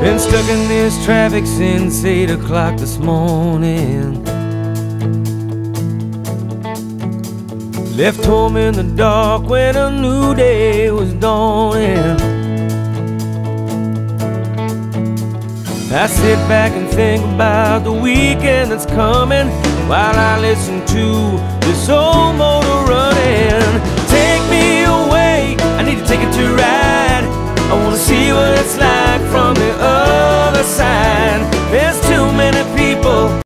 Been stuck in this traffic since 8 o'clock this morning. Left home in the dark when a new day was dawning. I sit back and think about the weekend that's coming while I listen to this old Este